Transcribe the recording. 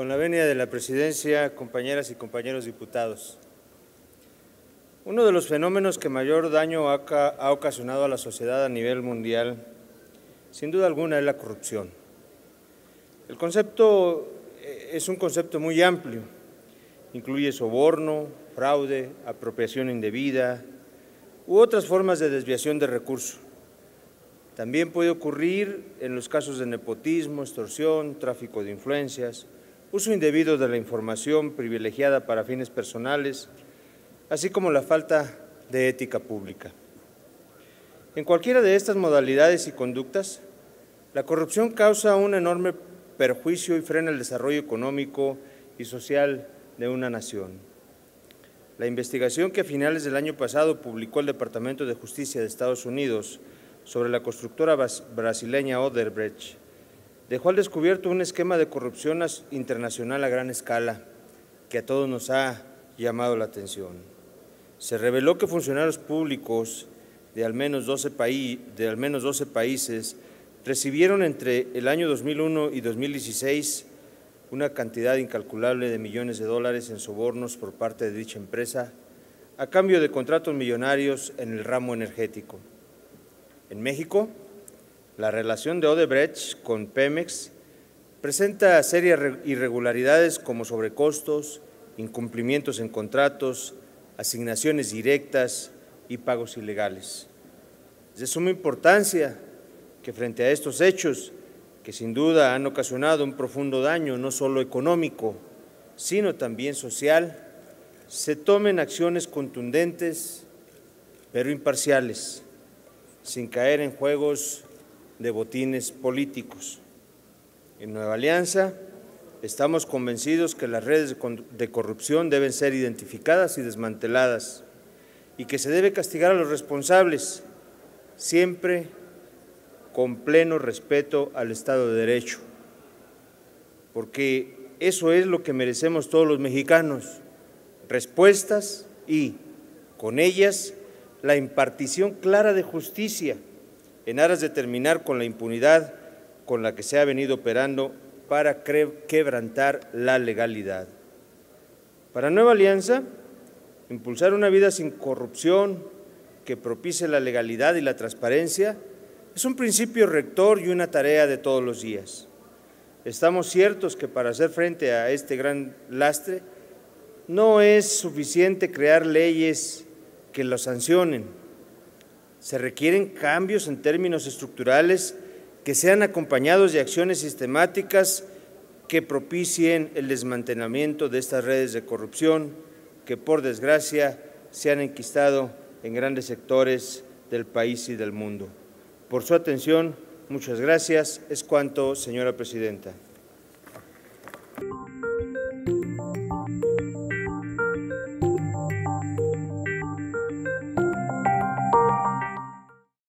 Con la venia de la presidencia, compañeras y compañeros diputados, uno de los fenómenos que mayor daño ha ocasionado a la sociedad a nivel mundial, sin duda alguna, es la corrupción. El concepto eh, es un concepto muy amplio, incluye soborno, fraude, apropiación indebida u otras formas de desviación de recursos. También puede ocurrir en los casos de nepotismo, extorsión, tráfico de influencias, uso indebido de la información privilegiada para fines personales, así como la falta de ética pública. En cualquiera de estas modalidades y conductas, la corrupción causa un enorme perjuicio y frena el desarrollo económico y social de una nación. La investigación que a finales del año pasado publicó el Departamento de Justicia de Estados Unidos sobre la constructora brasileña Oderbrecht, dejó al descubierto un esquema de corrupción internacional a gran escala que a todos nos ha llamado la atención. Se reveló que funcionarios públicos de al menos 12, de al menos 12 países recibieron entre el año 2001 y 2016 una cantidad incalculable de millones de dólares en sobornos por parte de dicha empresa a cambio de contratos millonarios en el ramo energético. En México, la relación de Odebrecht con Pemex presenta serias irregularidades como sobrecostos, incumplimientos en contratos, asignaciones directas y pagos ilegales. Es de suma importancia que frente a estos hechos, que sin duda han ocasionado un profundo daño no solo económico, sino también social, se tomen acciones contundentes pero imparciales sin caer en juegos de botines políticos. En Nueva Alianza estamos convencidos que las redes de corrupción deben ser identificadas y desmanteladas y que se debe castigar a los responsables, siempre con pleno respeto al Estado de Derecho, porque eso es lo que merecemos todos los mexicanos, respuestas y, con ellas, la impartición clara de justicia en aras de terminar con la impunidad con la que se ha venido operando para quebrantar la legalidad. Para Nueva Alianza, impulsar una vida sin corrupción que propicie la legalidad y la transparencia es un principio rector y una tarea de todos los días. Estamos ciertos que para hacer frente a este gran lastre no es suficiente crear leyes que lo sancionen. Se requieren cambios en términos estructurales que sean acompañados de acciones sistemáticas que propicien el desmantelamiento de estas redes de corrupción que, por desgracia, se han enquistado en grandes sectores del país y del mundo. Por su atención, muchas gracias. Es cuanto, señora presidenta.